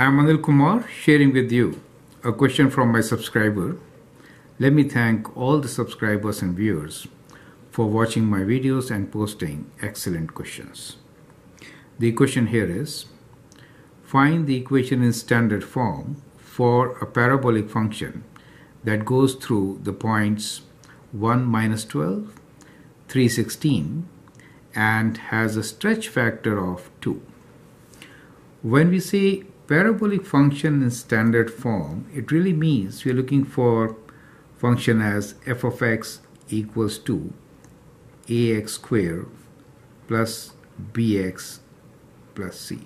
I'm Anil Kumar sharing with you a question from my subscriber. Let me thank all the subscribers and viewers for watching my videos and posting excellent questions. The question here is Find the equation in standard form for a parabolic function that goes through the points 1 minus 12, 316 and has a stretch factor of 2. When we say parabolic function in standard form, it really means we're looking for function as f of x equals to ax square plus bx plus c.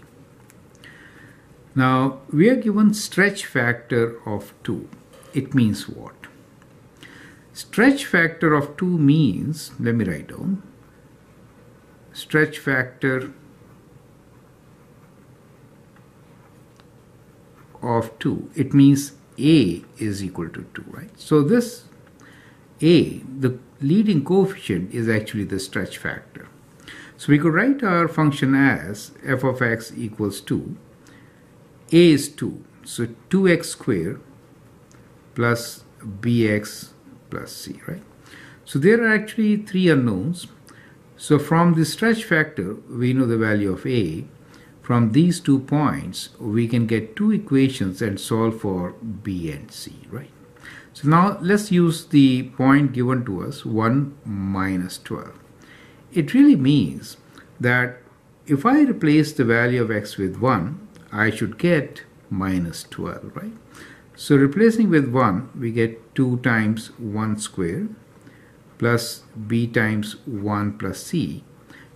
Now we are given stretch factor of 2. It means what? Stretch factor of 2 means, let me write down, stretch factor of 2. It means A is equal to 2, right? So this A, the leading coefficient is actually the stretch factor. So we could write our function as f of x equals 2. A is 2. So 2x squared plus bx plus c, right? So there are actually three unknowns. So from the stretch factor, we know the value of A. From these two points, we can get two equations and solve for B and C, right? So now let's use the point given to us, 1 minus 12. It really means that if I replace the value of x with 1, I should get minus 12, right? So replacing with 1, we get 2 times 1 square plus b times 1 plus c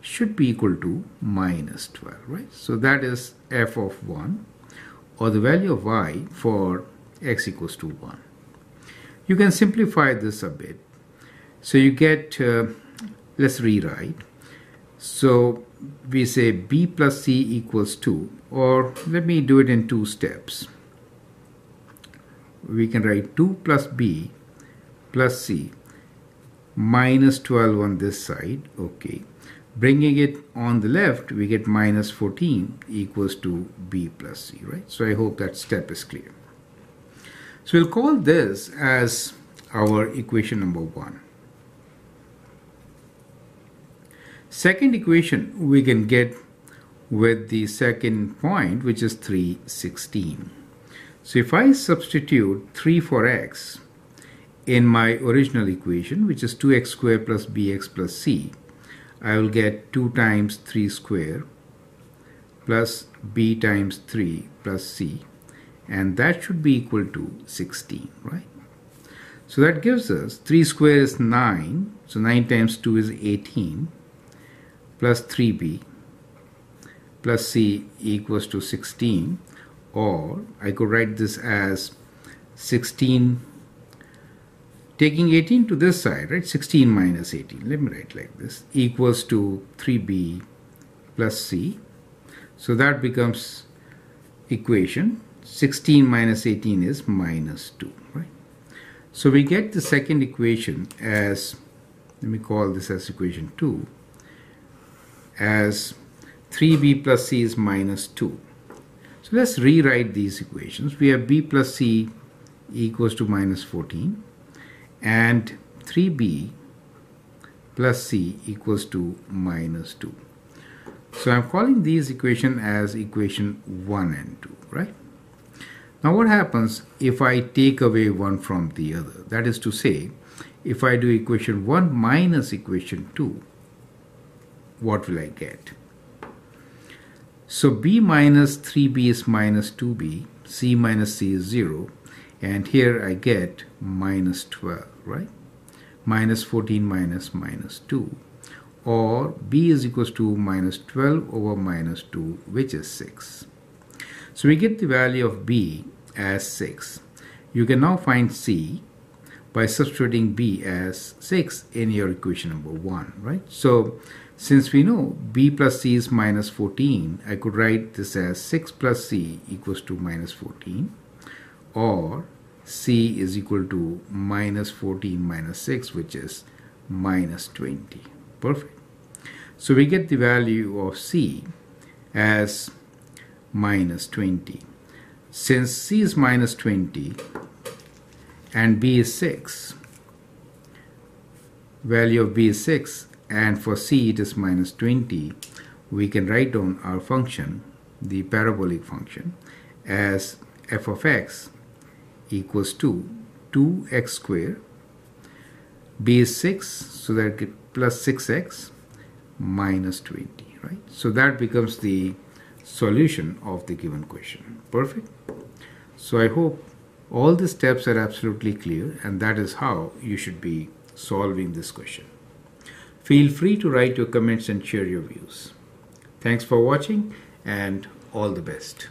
should be equal to minus 12, right? So that is f of 1 or the value of y for x equals to 1. You can simplify this a bit. So you get, uh, let's rewrite. So we say b plus c equals 2 or let me do it in two steps. We can write 2 plus b plus c minus 12 on this side, okay. Bringing it on the left, we get minus 14 equals to b plus c, right? So I hope that step is clear. So we'll call this as our equation number one. Second equation we can get with the second point, which is 316. So if I substitute 3 for x in my original equation, which is 2x squared plus bx plus c, I will get 2 times 3 square plus b times 3 plus c. And that should be equal to 16 right? So that gives us 3 square is 9 so 9 times 2 is 18 plus 3b plus c equals to 16 or I could write this as 16 Taking 18 to this side, right, 16 minus 18, let me write like this, equals to 3b plus c. So that becomes equation. 16 minus 18 is minus 2, right? So we get the second equation as, let me call this as equation 2, as 3b plus c is minus 2. So let's rewrite these equations. We have b plus c equals to minus 14 and 3b plus c equals to minus 2. So I'm calling these equation as equation 1 and 2, right? Now what happens if I take away one from the other? That is to say, if I do equation 1 minus equation 2, what will I get? So b minus 3b is minus 2b, c minus c is 0, and here I get minus 12 right? Minus 14 minus minus 2 or b is equals to minus 12 over minus 2 which is 6 so we get the value of b as 6 you can now find c by substituting b as 6 in your equation number 1 right? So since we know b plus c is minus 14 I could write this as 6 plus c equals to minus 14 or c is equal to minus 14 minus 6 which is minus 20 perfect. So we get the value of c as minus 20 since c is minus 20 and b is 6, value of b is 6 and for c it is minus 20, we can write down our function, the parabolic function, as f of x equals to 2x square. b is 6, so that get plus 6x minus 20, right? So that becomes the solution of the given question. Perfect. So I hope all the steps are absolutely clear and that is how you should be solving this question. Feel free to write your comments and share your views. Thanks for watching and all the best.